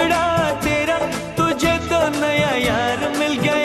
बिगड़ा तेरा तुझे तो नया यार मिल गया।